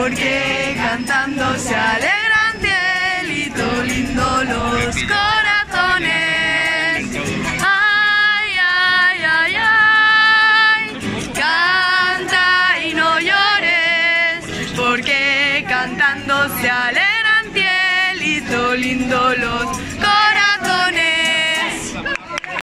porque cantando se alegran cielito lindo los corazones. Ay, ay, ay, ay, canta y no llores, porque cantando se alegran cielito lindo los corazones.